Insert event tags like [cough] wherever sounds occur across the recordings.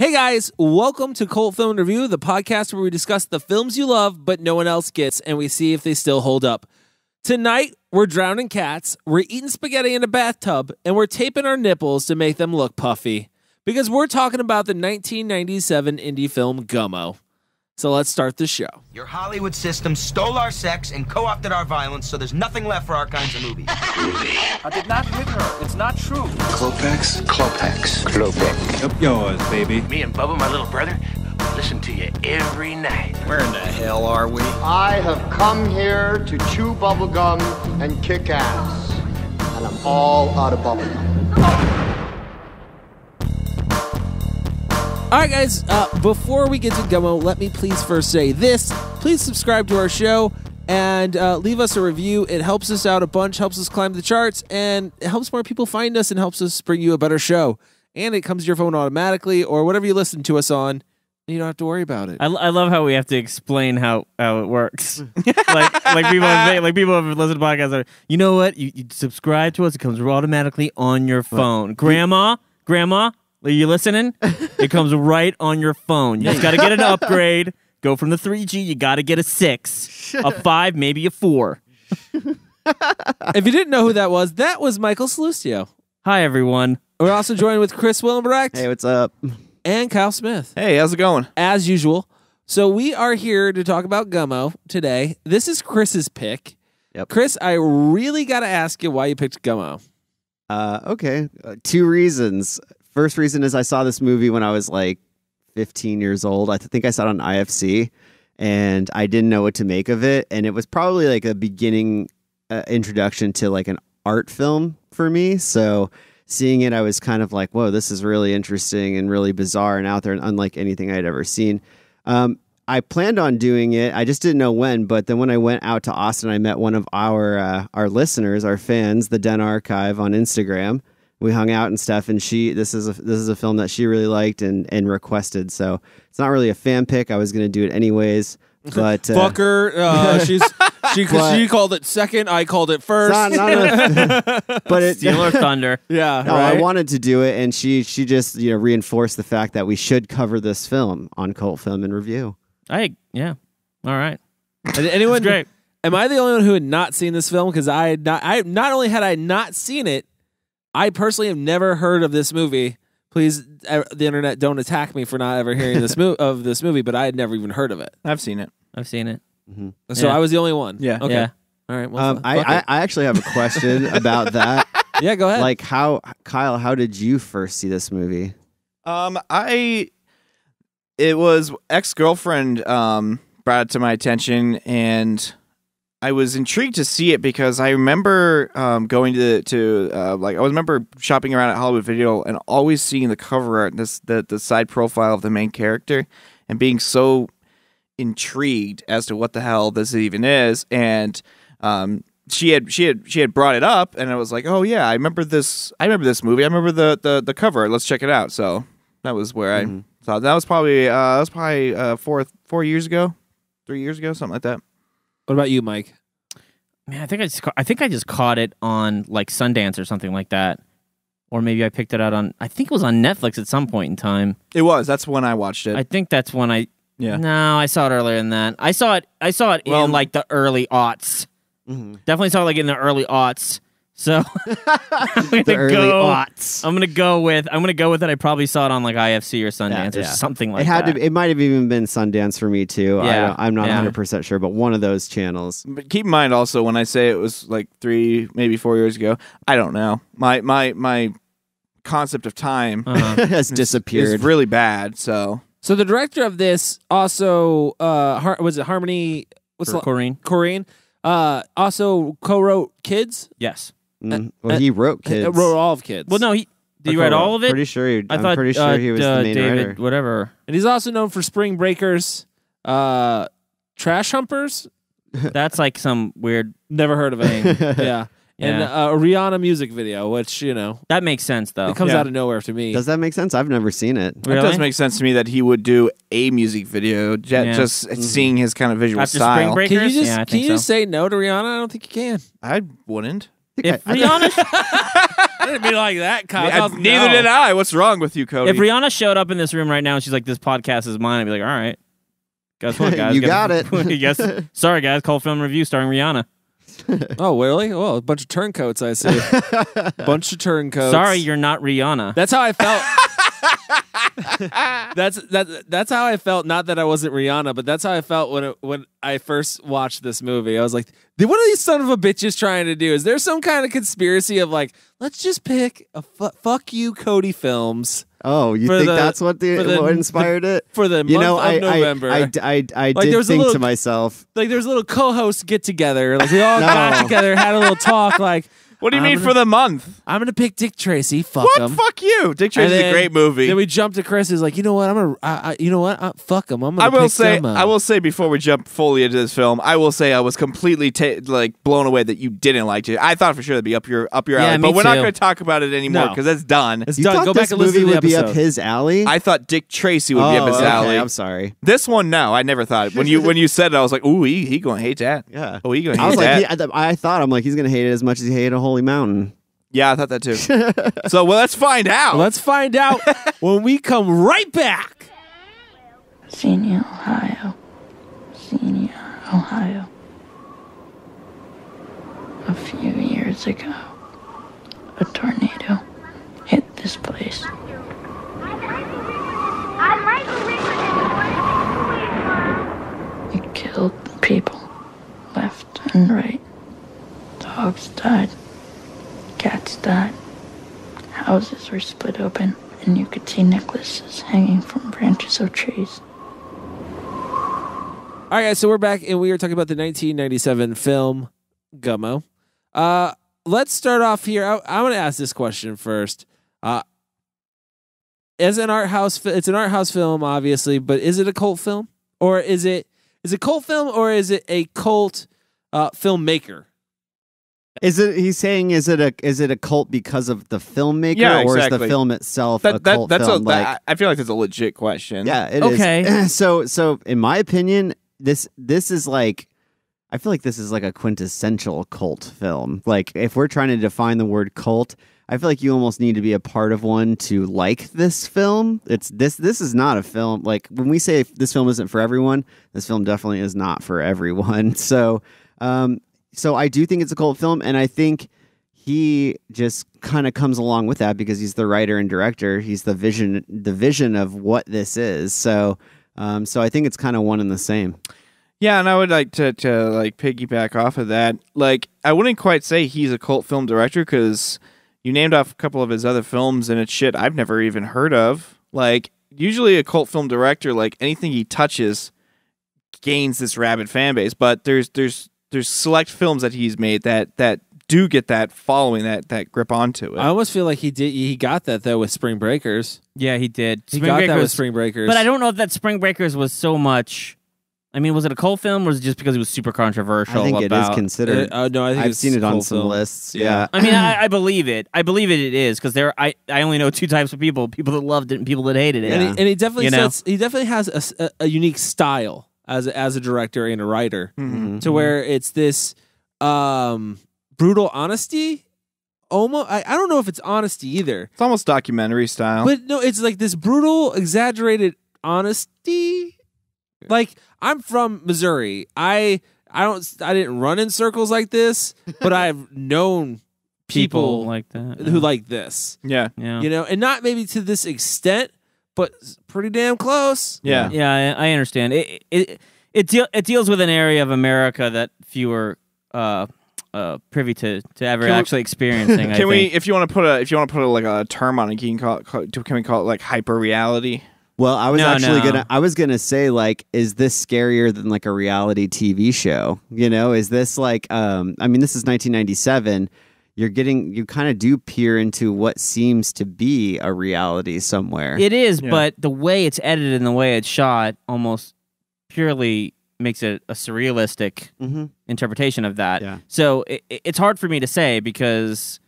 Hey guys, welcome to Cult Film Review, the podcast where we discuss the films you love but no one else gets and we see if they still hold up. Tonight, we're drowning cats, we're eating spaghetti in a bathtub, and we're taping our nipples to make them look puffy. Because we're talking about the 1997 indie film Gummo. So let's start the show. Your Hollywood system stole our sex and co-opted our violence, so there's nothing left for our kinds of movies. [laughs] I did not hit her. It's not true. Klopeks? Klopeks. Klopeks. Up yours, baby. Me and Bubba, my little brother, listen to you every night. Where in the hell are we? I have come here to chew bubblegum and kick ass. And I'm all out of bubblegum. All right, guys, uh, before we get to Gummo, let me please first say this. Please subscribe to our show and uh, leave us a review. It helps us out a bunch, helps us climb the charts, and it helps more people find us and helps us bring you a better show. And it comes to your phone automatically or whatever you listen to us on. You don't have to worry about it. I, I love how we have to explain how, how it works. [laughs] like like people have, like people have listened to podcasts. Are, you know what? You, you subscribe to us. It comes automatically on your phone. Grandma, grandma, are you listening? [laughs] it comes right on your phone. You just got to get an [laughs] upgrade. Go from the 3G. You got to get a six, a five, maybe a four. [laughs] if you didn't know who that was, that was Michael Salustio. Hi everyone. We're also joined with Chris Willenbrecht Hey, what's up? and Kyle Smith. Hey, how's it going? as usual. So we are here to talk about Gummo today. This is Chris's pick. Yep. Chris, I really got to ask you why you picked Gummo. Uh, okay, uh, two reasons. First reason is I saw this movie when I was like 15 years old. I think I saw it on IFC, and I didn't know what to make of it. And it was probably like a beginning uh, introduction to like an art film for me. So seeing it, I was kind of like, "Whoa, this is really interesting and really bizarre and out there, and unlike anything I'd ever seen." Um, I planned on doing it. I just didn't know when. But then when I went out to Austin, I met one of our uh, our listeners, our fans, the Den Archive on Instagram. We hung out and stuff, and she this is a this is a film that she really liked and and requested. So it's not really a fan pick. I was gonna do it anyways, [laughs] but uh, Fucker, uh, [laughs] she's she But- she called it second. I called it first. not, not a- [laughs] but it, Steel or Thunder. yeah, No, right? I wanted to do it, and she she just you know reinforced the fact that we should cover this film on Cult Film in Review. I yeah. All right. Anyone? Great. Am I the only one who had not seen this film? Because I had not. I not only had I not seen it, I personally have never heard of this movie. Please, uh, the internet, don't attack me for not ever hearing this [laughs] mo- of this movie. But I had never even heard of it. I've seen it. I've seen it. So Yeah. I was the only one. Yeah. Okay. Yeah. All right. Well, Um, fuck I, it. I I actually have a question about that. [laughs] yeah. Go ahead. Like how Kyle, how did you first see this movie? Um, I it was ex girlfriend um brought it to my attention, and I was intrigued to see it because I remember um going to to uh, like I remember shopping around at Hollywood Video and always seeing the cover art, this the the side profile of the main character, and being so intrigued as to what the hell this even is, and um. She had she had she had brought it up and I was like, oh yeah, I remember this. I remember this movie. I remember the the, the cover. Let's check it out. So that was where I thought That was probably uh, that was probably uh, four four years ago, three years ago, something like that. What about you, Mike? Man, I think I just ca- I think I just caught it on like Sundance or something like that, or maybe I picked it out on I think it was on Netflix at some point in time. It was. That's when I watched it. I think that's when I yeah. no I saw it earlier than that. I saw it I saw it Well- in like the early aughts. Mm-hmm. Definitely saw it like in the early aughts. So [laughs] [laughs] I'm gonna The early go. aughts. I'm gonna go with I'm gonna go with it. I probably saw it on like IFC or Sundance or yeah. something like it had that. to. It might have even been Sundance for me too. I Yeah, don't, I'm not yeah. 100 percent sure, but one of those channels. But keep in mind also when I say it was like three, maybe four years ago, I don't know. My my my concept of time Uh-huh. [laughs] has is- disappeared. is really bad. So So the director of this also uh Har- was it Harmony? What's the Korine. Korine? Uh, also co-wrote Kids. Yes. Mm. Well, uh, he wrote Uh, kids. wrote all of Kids. Well, no, he did you write co-wrote. all of it? Pretty sure. He, I I'm pretty sure uh, he was uh, the main David, writer. whatever. and he's also known for Spring Breakers, uh, Trash Humpers. [laughs] That's like some weird. Never heard of it. [laughs] yeah. And uh, a Rihanna music video, which you know That makes sense though. it comes Yeah. out of nowhere to me. Does that make sense? I've never seen it. It does make sense to me that he would do a music video, ju- Yeah. just seeing his kind of visual After style. Spring Break- can you just Yeah, I can you so. say no to Rihanna? I don't think you can. I wouldn't. If I- I Rihanna, [laughs] I didn't mean like that, Kyle. I- neither did I. What's wrong with you, Cody? If Rihanna showed up in this room right now and she's like, "This podcast is mine," I'd be like, "All right, guess what, [laughs] guys? You got it. [laughs] guess, sorry, guys. Cult film review starring Rihanna. Oh, really? Oh, a bunch of turncoats. I see. bunch of turncoats. Sorry, you're not Rihanna. That's how I felt. [laughs] that's that. That's how I felt. Not that I wasn't Rihanna, but that's how I felt when it, when I first watched this movie. I was like, "What are these son of a bitches trying to do? Is there some kind of conspiracy of like, let's just pick a fu- fuck you, Cody films Oh, you think the- that's what the the- what inspired it? for the You month know, of I, I, November." I, I, I Like, did there was a think little- to myself, like, there's a little co-host get together. Like we all [laughs] No. got together, had a little talk. Like, what do you I'm mean gonna- for the month? I'm gonna pick Dick Tracy. Fuck What? him. Fuck you. Dick And Tracy's a then- great movie. Then we jump to Chris. He's like, you know what? I'm gonna, I, I, you know what? Uh, fuck him. I'm gonna. I will pick say, them. I will say before we jump fully into this film, I will say I was completely ta- like blown away that you didn't like it. I thought for sure that'd be up your up your Yeah, alley, me but we're not too. going to talk about it anymore No. because that's done. It's you done. thought Go this back and listen movie to the would be up episode. his alley. I thought Dick Tracy would be oh, up his okay, alley. I'm sorry. This one, no, I never thought. When you when you said it, I was like, ooh, he, he gonna hate that. Yeah. Oh, he gonna hate I was that. like, he, I, I thought I'm like he's gonna hate it as much as he hated Holy Mountain. yeah, I thought that too. [laughs] so well, let's find out. Let's find out [laughs] when we come right back. Xenia, Ohio. Xenia, Ohio. A few years ago, a tornado hit this place. It killed people left and right. Dogs died. Cats died. Houses were split open, and you could see necklaces hanging from branches of trees. All right, guys. So we're back, and we are talking about the 1997 film Gummo. Uh, let's start off here. I, I'm going to ask this question first. Uh, as an art house, it's an art house film, obviously, but is it a cult film, or is it is it a cult film, or is it a cult uh, filmmaker? Is it? He's saying, is it a is it a cult because of the filmmaker, Yeah, or is the film itself a that, that cult that's film? a, like, that- I feel like that's a legit question. yeah, it is. Okay. [clears throat] so, so in my opinion, this this is like, I feel like this is like a quintessential cult film. Like, if we're trying to define the word cult, I feel like you almost need to be a part of one to like this film. It's this. This is not a film. Like when we say this film isn't for everyone, this film definitely is not for everyone. [laughs] So, um, so I do think it's a cult film, and I think he just kind of comes along with that because he's the writer and director. He's the vision, the vision of what this is. So, um, so I think it's kind of one and the same. Yeah, and I would like to to like piggyback off of that. Like, I wouldn't quite say he's a cult film director because you named off a couple of his other films, and it's shit I've never even heard of. Like, usually a cult film director, like anything he touches, gains this rabid fan base. But there's there's there's select films that he's made that that do get that following that that grip onto it. I almost feel like he did. He got that though with Spring Breakers. Yeah, he did. He Spring got that with Spring Breakers. But I don't know if that Spring Breakers was so much. I mean, was it a cult film, or was it just because it was super controversial? I think it is considered. Uh, uh, no, I think I've seen it on some film. lists. Yeah. Yeah. I mean, I, [clears throat] I believe it. I believe it. It is because there. I I only know two types of people: people that loved it and people that hated it. and, he, and he definitely You know? sets, he definitely has a a unique style as a, as a director and a writer Mhm. to where it's this um brutal honesty almost I, I don't know if it's honesty either It's almost documentary style. but no it's like this brutal exaggerated honesty like i'm from missouri i i don't i didn't run in circles like this [laughs] but i've known people, people like that. who like this yeah, yeah. you know and not maybe to this extent but pretty damn close yeah, Yeah, I, I understand. It it it, deal, it deals with an area of America that few are uh, uh, privy to to ever Can we- actually experiencing. [laughs] I Can we, think. if you want to put a, if you want to put a, like a term on it, can you call it, call, can we call it like hyper reality? Well, I was No, actually no. gonna I was gonna say like, is this scarier than like a reality TV show? You know, is this like um I mean this is nineteen ninety seven. You're getting you kind of do peer into what seems to be a reality somewhere. It is, Yeah. but the way it's edited and the way it's shot almost purely makes it a surrealistic mm-hmm. interpretation of that. Yeah. So it, it's hard for me to say because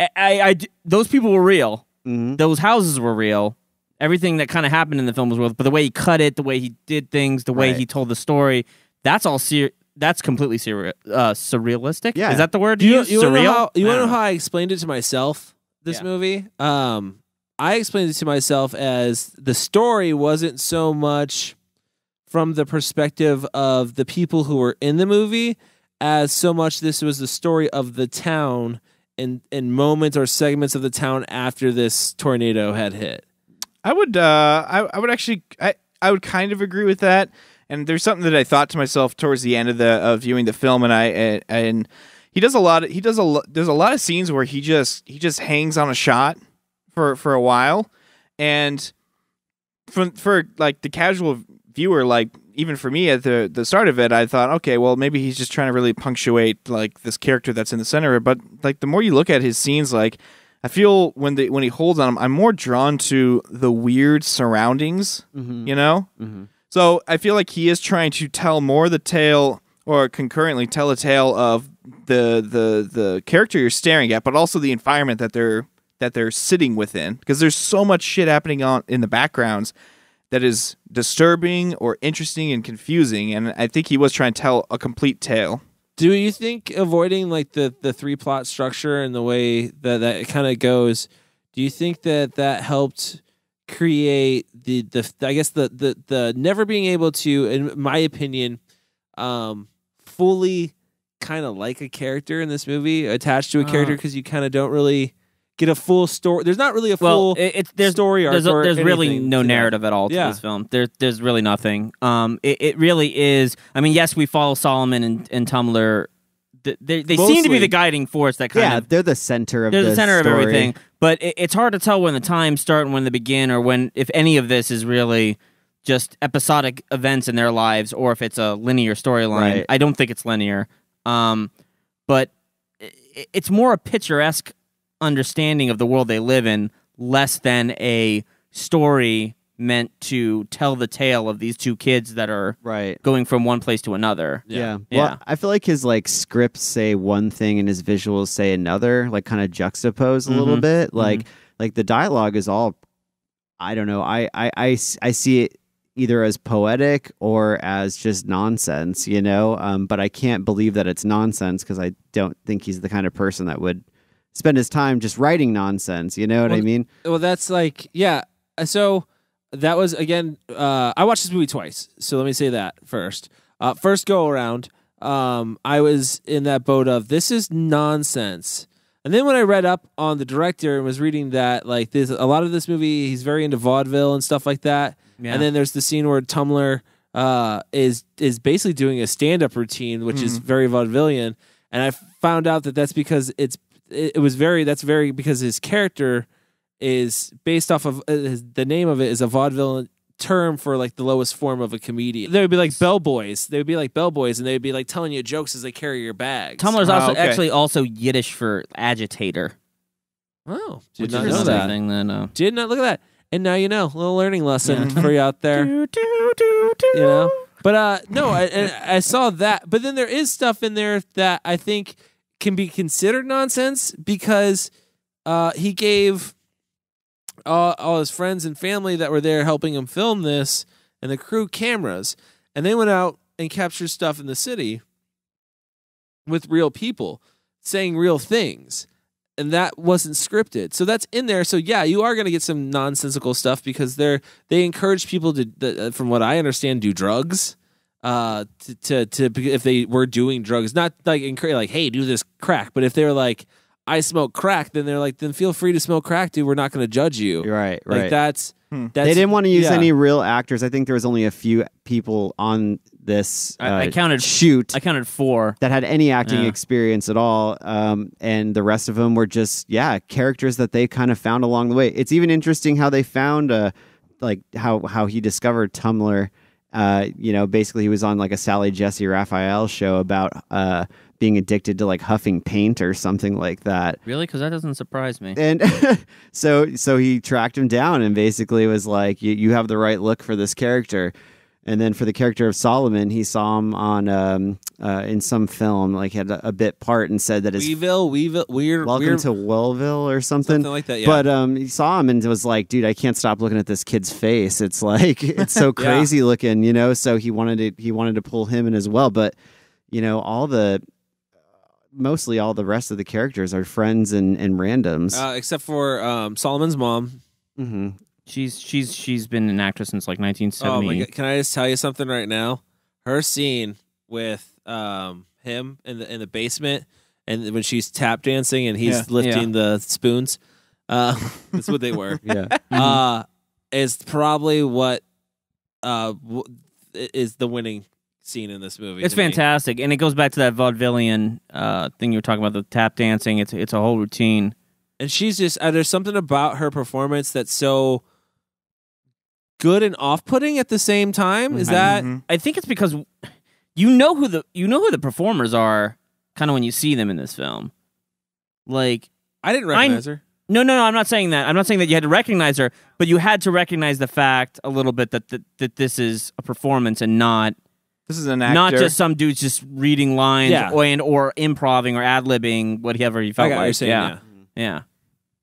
I, I, I d- those people were real. Mm-hmm. Those houses were real. Everything that kind of happened in the film was real. But the way he cut it, the way he did things, the way Right. he told the story, that's all ser- that's completely surreal, uh, surrealistic. Yeah. is that the word? Do you, use? you want to Surreal. know how you want to don't know how I explained it to myself? This Yeah. movie, um, I explained it to myself as the story wasn't so much from the perspective of the people who were in the movie, as so much this was the story of the town and and moments or segments of the town after this tornado had hit. I would uh I, I would actually I, I would kind of agree with that. And there's something that I thought to myself towards the end of the of viewing the film and I and, and he does a lot of, he does a lo- there's a lot of scenes where he just he just hangs on a shot for for a while. And for for like the casual viewer like even for me at the the start of it I thought okay well maybe he's just trying to really punctuate like this character that's in the center but like the more you look at his scenes like I feel when the when he holds on him, I'm more drawn to the weird surroundings. Mm-hmm. You know, mm-hmm. So I feel like he is trying to tell more the tale, or concurrently tell a tale of the the the character you're staring at, but also the environment that they're that they're sitting within. Because there's so much shit happening on in the backgrounds that is disturbing or interesting and confusing, and I think he was trying to tell a complete tale. Do you think avoiding like the the three plot structure and the way that that kind of goes? Do you think that that helped create the the I guess the the the never being able to, in my opinion, um, fully kind of like a character in this movie, attached to a character Uh. because you kind of don't really get a full story. There's not really a Well, full it, it's there's story arc. There's, or there's really no narrative at all to Yeah. this film. There's there's really nothing. Um, it, it really is. I mean, yes, we follow Solomon and, and Tummler. Th- They, they seem to be the guiding force that kind yeah, of they're the center of they're the center story. of everything. But it, it's hard to tell when the times start and when they begin, or when if any of this is really just episodic events in their lives, or if it's a linear storyline. Right. I don't think it's linear. Um, but i- it's more a picturesque understanding of the world they live in, less than a story meant to tell the tale of these two kids that are Right. going from one place to another. Yeah. Yeah. Well, I feel like his like scripts say one thing and his visuals say another, like kind of juxtapose a little Mhm. bit. Like like the dialogue is all I don't know. I, I I I see it either as poetic or as just nonsense, you know? Um but I can't believe that it's nonsense because I don't think he's the kind of person that would spend his time just writing nonsense, you know what I mean? Well, that's like yeah. So that was again. Uh, I watched this movie twice, so let me say that first. Uh, first go around, um, I was in that boat of this is nonsense. And then when I read up on the director and was reading that, like, this, a lot of this movie, he's very into vaudeville and stuff like that. Yeah. And then there's the scene where Tummler uh, is is basically doing a stand up routine, which is very vaudevillian. And I found out that that's because it's it, it was very that's very because his character is based off of uh, the name of it is a vaudeville term for like the lowest form of a comedian. They would be like bellboys. They would be like bellboys, and they would be like telling you jokes as they carry your bags. Tummler's Oh, also okay. actually also Yiddish for agitator, Oh, did which not is know that. thing that uh, Did not look at that. And now you know. A little learning lesson for you out there. [laughs] You know. But uh no, I, I saw that. But then there is stuff in there that I think can be considered nonsense because uh he gave all, all his friends and family that were there helping him film this and the crew cameras. And they went out and captured stuff in the city with real people saying real things. And that wasn't scripted. So that's in there. So yeah you are going to get some nonsensical stuff because they're they encourage people to from what i understand do drugs uh to, to to if they were doing drugs. Not like like hey do this crack. But if they were like i smoke crack then they're like then feel free to smoke crack dude we're not going to judge you Right, like right. that's, that's they didn't want to use yeah. any real actors. I think there was only a few people on this uh, I, I counted shoot I counted four. that had any acting Yeah. experience at all. Um, and the rest of them were just, yeah, characters that they kind of found along the way. It's even interesting how they found, uh, like how how he discovered Tummler. Uh, you know, basically he was on like a Sally Jessy Raphael show about uh being addicted to like huffing paint or something like that. Really? Because that doesn't surprise me. And [laughs] so so he tracked him down and basically was like, you, you have the right look for this character. And then for the character of Solomon, he saw him on um, uh, in some film, like had a, a bit part and said that his Weeville, Weeville, weird, welcome weird, to Wellville or something. something like that. Yeah. But um, he saw him and was like, "Dude, I can't stop looking at this kid's face. It's like [laughs] it's so [laughs] Yeah. crazy looking, you know." So he wanted to he wanted to pull him in as well. But you know, all the mostly all the rest of the characters are friends and, and randoms. Uh, except for um, Solomon's mom. hmm She's she's she's been an actress since like Oh my 1970. god! Can I just tell you something right now? Her scene with um him in the in the basement, and when she's tap dancing and he's Yeah. lifting the spoons, uh, [laughs] that's what they were. [laughs] Yeah. [laughs] uh, is probably what uh w- is the winning scene in this movie. It's to me. fantastic, and it goes back to that vaudevillian uh, thing you were talking about, the tap dancing. It's it's a whole routine. and she's just uh, there's something about her performance that's so good and off-putting at the same time. Is that Mhm. I think it's because you know who the you know who the performers are, kind of when you see them in this film. Like I didn't recognize her. no, no, no. I'm not saying that. I'm not saying that you had to recognize her, but you had to recognize the fact a little bit that that, that this is a performance and not This is an actor. not just some dudes just reading lines Yeah. or and or improving or ad libbing whatever he felt I got what like. you're saying, yeah. yeah. yeah.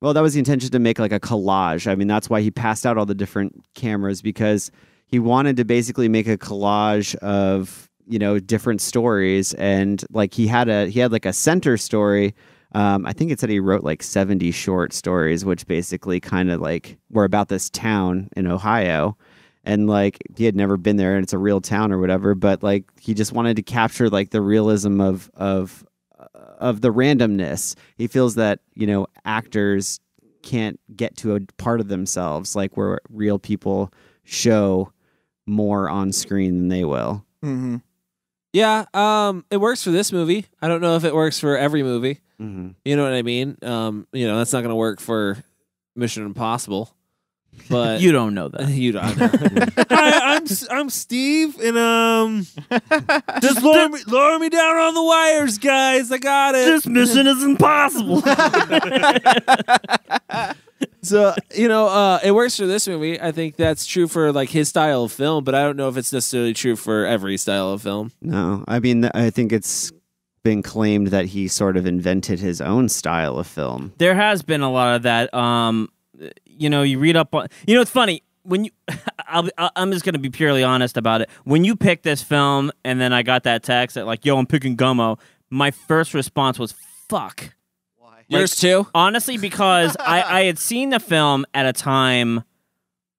Well, that was the intention to make like a collage. I mean, that's why he passed out all the different cameras because he wanted to basically make a collage of you know different stories and like he had a he had like a center story. Um, I think it said he wrote like seventy short stories, which basically kind of like were about this town in Ohio. And like he had never been there, and it's a real town or whatever. But like he just wanted to capture like the realism of of of the randomness. He feels that, you know, actors can't get to a part of themselves like where real people show more on screen than they will. Mhm. Yeah, um, it works for this movie. I don't know if it works for every movie. Mm-hmm. You know what I mean? Um, you know, that's not going to work for Mission Impossible. But [laughs] You don't know that. you don't. [laughs] know. Hi, I'm S- I'm Steve, and um, just lower me, [laughs] lower me down on the wires, guys. I got it. this mission is impossible. So you know, uh, it works for this movie. I think that's true for like his style of film, but I don't know if it's necessarily true for every style of film. No, I mean, I think it's been claimed that he sort of invented his own style of film. there has been a lot of that. Um, you know, you read up on. You know, it's funny when you. [laughs] I'll, I'll- I'm just gonna be purely honest about it. When you picked this film, and then I got that text that like, "Yo, I'm picking Gummo." My first response was, "Fuck." Why? Yours too. Honestly, because [laughs] I, I had seen the film at a time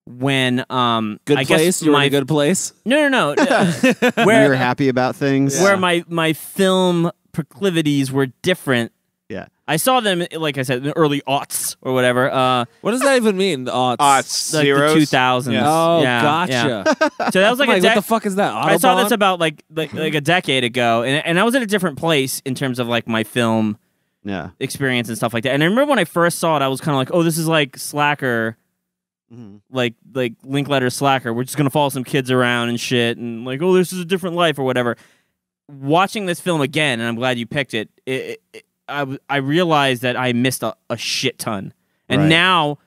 when um Good I place. You're my in a good place. no no no [laughs] uh, You're happy about things. where my my film proclivities were different. Yeah. I saw them like I said in the early aughts or whatever. Uh, What does that even mean? The odds. Aughts, like zeros. the two thousands. Yeah. Oh, yeah, gotcha. yeah. So that was [laughs] like, like, a what the fuck is that? I saw this about like like like a decade ago, and and I was at a different place in terms of like my film Yeah. experience and stuff like that. And I remember when I first saw it, I was kind of like, oh, this is like Slacker, Mhm. like like Linklater Slacker. We're just gonna follow some kids around and shit, and like, oh, this is a different life or whatever. Watching this film again, and I'm glad you picked it. it, it I I realized that I missed a, a shit ton, and Right. now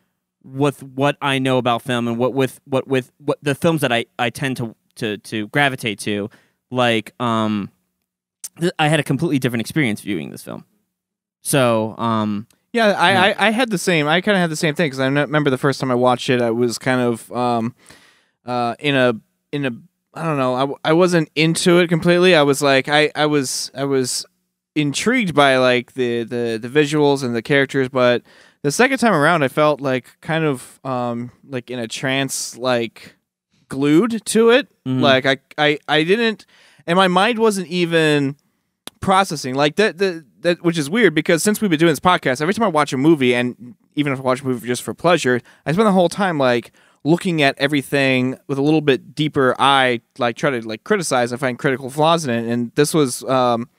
with what I know about film and what with what with what the films that I I tend to to to gravitate to, like um, th- I had a completely different experience viewing this film. So um, Yeah, I, I, I had the same. I kind of had the same thing because I remember the first time I watched it, I was kind of um, uh, in a in a I don't know. I, I wasn't into it completely. I was like I, I was I was intrigued by like the, the the visuals and the characters, but the second time around, I felt like kind of um like in a trance, like glued to it. Mhm. Like I I I didn't, and my mind wasn't even processing like that the that which is weird because since we've been doing this podcast every time i watch a movie and even if i watch a movie just for pleasure i spend the whole time like looking at everything with a little bit deeper eye like try to like criticize and find critical flaws in it and this was um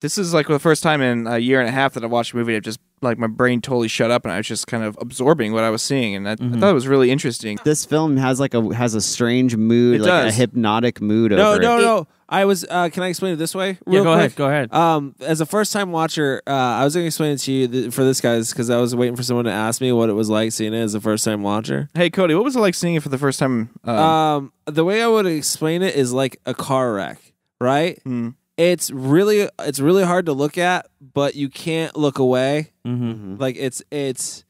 this is like the first time in a year and a half that i watched a movie that just like my brain totally shut up and i was just kind of absorbing what i was seeing and I, I thought it was really interesting This film has like a has a strange mood, It like a hypnotic mood No, over no, it. no. I was. Uh, can I explain it this way? yeah, go quick? ahead, go ahead. Um, as a first time watcher, uh, I was going to explain it to you th- for this guys because I was waiting for someone to ask me what it was like seeing it as a first time watcher. hey cody what was it like seeing it for the first time uh, Um, the way I would explain it is like a car wreck, right? hmm. It's really, it's really hard to look at, but you can't look away. Mm-hmm. Like it's, it's,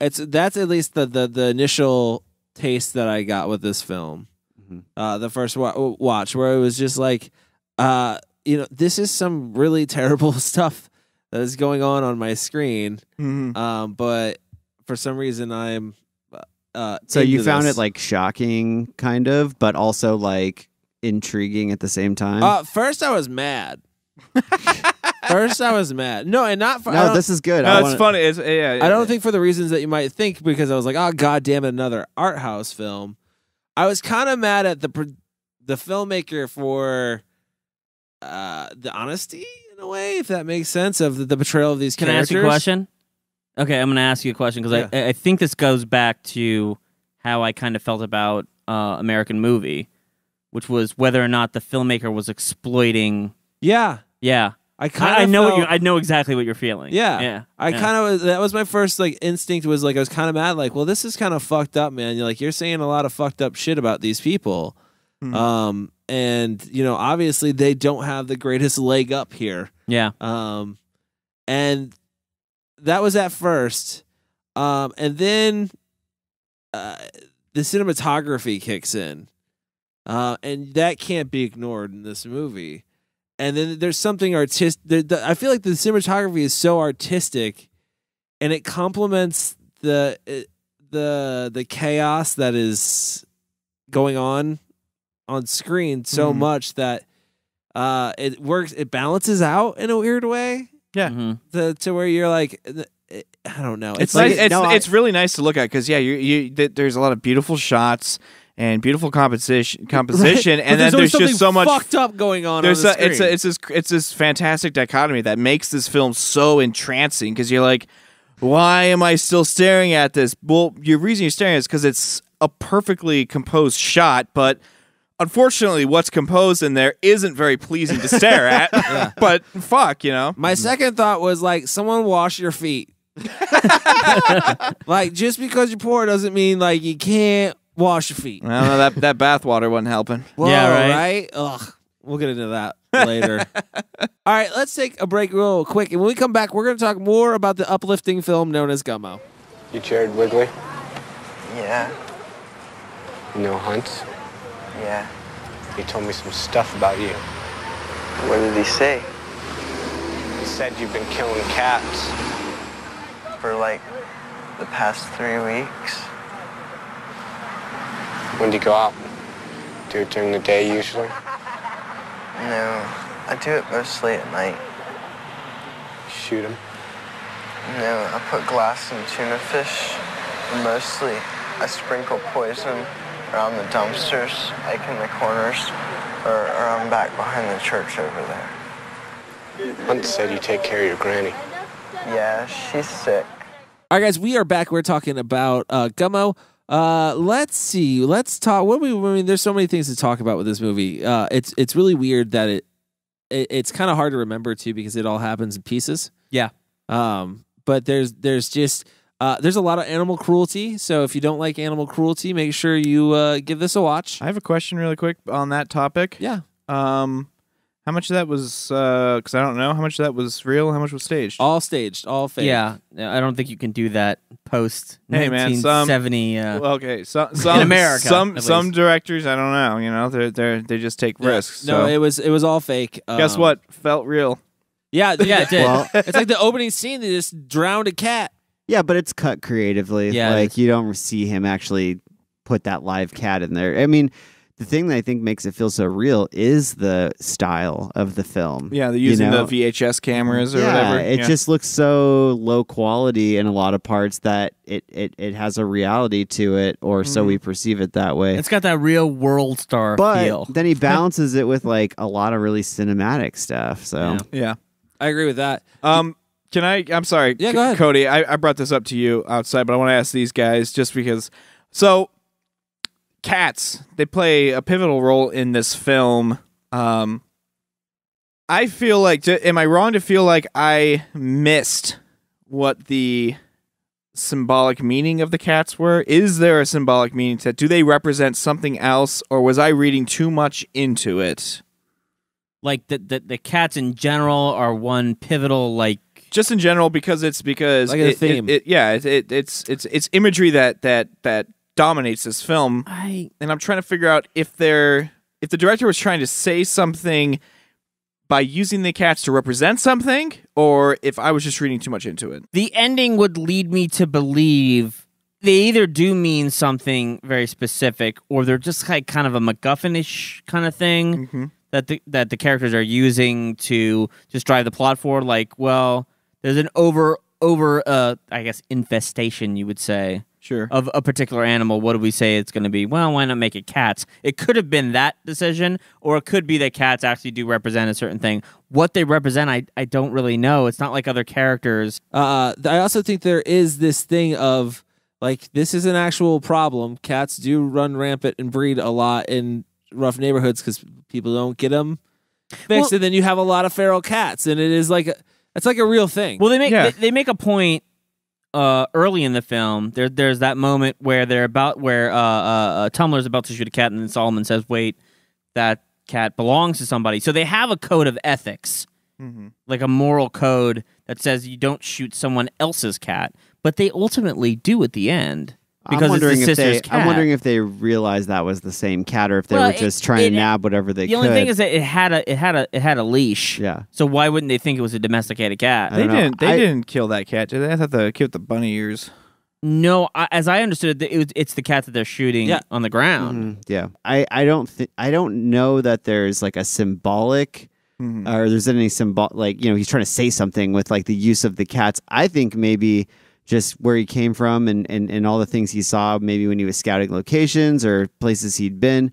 it's. That's at least the the the initial taste that I got with this film. Mhm. Uh, the first wa- watch where it was just like, uh, you know, this is some really [laughs] terrible stuff that is going on on my screen. Mhm. Um, but for some reason, I'm. Uh, So you found this. it like shocking, kind of, but also like intriguing at the same time. Uh, first, I was mad. [laughs] first, I was mad. No, and not for. No, this is good. No, I it's wanna- funny. It's yeah. I don't think for the reasons that you might think because I was like, oh god damn it, another art house film. I was kind of mad at the the filmmaker for uh the honesty in a way, if that makes sense, of the, the portrayal of these Can I ask you a question? Okay, I'm going to ask you a question because I, I think this goes back to how I kind of felt about uh, American Movie, which was whether or not the filmmaker was exploiting. Yeah, Yeah, I kind of I know what you. I know exactly what you're feeling. Yeah, yeah. I yeah. kind of. That was my first like instinct. Was like I was kind of mad. Like, well, this is kind of fucked up, man. You're like you're saying a lot of fucked up shit about these people, Mhm. um, and you know obviously they don't have the greatest leg up here. yeah. Um, and that was at first. Um, and then uh, the cinematography kicks in. Uh, and that can't be ignored in this movie. And then there's something artistic. I feel like the cinematography is so artistic, and it complements the it, the the chaos that is going on on screen so Mhm. much that uh, it works. It balances out in a weird way Yeah. Mhm. to, to where you're like, I don't know. It's like nice. It's, no, I- it's really nice to look at because yeah, you you th- there's a lot of beautiful shots and beautiful composition [laughs] composition, But and then always there's just so much. fucked up going on. There's on the a, it's a, it's this it's this fantastic dichotomy that makes this film so entrancing because you're like, why am I still staring at this? Well, your reason you're staring is because it's a perfectly composed shot, but unfortunately, what's composed in there isn't very pleasing to stare [laughs] at. But fuck, you know. My mm-hmm. second thought was like, someone wash your feet. [laughs] like just because you're poor doesn't mean like you can't wash your feet. I don't know that that bathwater wasn't helping. [laughs] Whoa, Yeah, right. right? Ugh. We'll get into that later. [laughs] All right, let's take a break real quick. And when we come back, we're going to talk more about the uplifting film known as Gummo. You Jared Wigley? Yeah, You know Hunt? yeah. He told me some stuff about you. What did he say? He said you've been killing cats. For like the past three weeks? When do you go out? Do it during the day usually? No, I do it mostly at night. Shoot him. No, I put glass in tuna fish. Mostly, I sprinkle poison around the dumpsters, like in the corners, or around back behind the church over there. Hunt said you take care of your granny. Yeah, she's sick. All right, guys, we are back. We're talking about uh, Gummo. Uh, let's see. Let's talk. What we? I mean, there's so many things to talk about with this movie. Uh, it's it's really weird that it, it it's kind of hard to remember too because it all happens in pieces. Yeah. Um, but there's there's just uh, there's a lot of animal cruelty. So if you don't like animal cruelty, make sure you uh, give this a watch. I have a question really quick on that topic. Yeah. Um, how much of that was? Because I don't know how much of that was real. How much was staged? All staged, all fake. Yeah, I don't think you can do that post Hey, man, some- 1970. uh, Well, okay, so, [laughs] some America, some at some least. directors, I don't know. You know, they they they just take Yeah. risks. No, so. it was it was all fake. guess Um, what? Felt real. Yeah, Yeah, it did. Well- it's like the opening scene. They just drowned a cat. Yeah, but it's cut creatively. Yeah, it like you don't see him actually put that live cat in there. I mean, the thing that I think makes it feel so real is the style of the film. Yeah, they're you using know? the VHS cameras or yeah, whatever. it yeah. just looks so low quality in a lot of parts that it it, it has a reality to it, or so we perceive it that way. It's got that real world star but feel. then he balances it with like a lot of really cinematic stuff. So Yeah. yeah. I agree with that. Um, can I? I'm sorry, Yeah, C- go ahead. Cody. I, I brought this up to you outside, but I want to ask these guys just because. So, cats they play a pivotal role in this film. Um, I feel like, j- am I wrong to feel like I missed what the symbolic meaning of the cats were? Is there a symbolic meaning to that? Do they represent something else, or was I reading too much into it? like the, the the cats in general are one pivotal like just in general because it's because Like a it, it- theme. it- yeah, it, it, it's it's it's imagery that that that dominates this film, I and I'm trying to figure out if they're if the director was trying to say something by using the cats to represent something, or if I was just reading too much into it. the ending would lead me to believe they either do mean something very specific or they're just like kind of a MacGuffin-ish kind of thing Mhm. that the that the characters are using to just drive the plot forward. Like, well, there's an over over uh I guess infestation you would say Sure. of a particular animal. What do we say it's going to be? Well, why not make it cats? It could have been that decision, or it could be that cats actually do represent a certain thing. What they represent, I I don't really know. It's not like other characters. Uh, I also think there is this thing of like this is an actual problem. Cats do run rampant and breed a lot in rough neighborhoods because people don't get them fixed, Well- and then you have a lot of feral cats, and it is like a, it's like a real thing. Well, they make Yeah. they, they make a point uh, early in the film. There, there's that moment where they're about where uh, uh, uh, Tummler's about to shoot a cat, and then Solomon says, "Wait, that cat belongs to somebody." So they have a code of ethics, Mm-hmm. like a moral code that says you don't shoot someone else's cat, but they ultimately do at the end because I'm wondering it's the if they. cat. I'm wondering if they realized that was the same cat, or if they Well, were just it- trying it- to nab whatever they the could. only thing is that it had a it had a it had a leash. Yeah. So why wouldn't they think it was a domesticated cat? They know. didn't. They I- didn't kill that cat, did they? I thought the kid with the bunny ears. No, I, as I understood it, it was, it's the cat that they're shooting Yeah. on the ground. Mhm, yeah, I, I don't thi- I don't know that there's like a symbolic Mhm. or there's any symbol like you know he's trying to say something with like the use of the cats. I think maybe just where he came from and, and, and all the things he saw maybe when he was scouting locations or places he'd been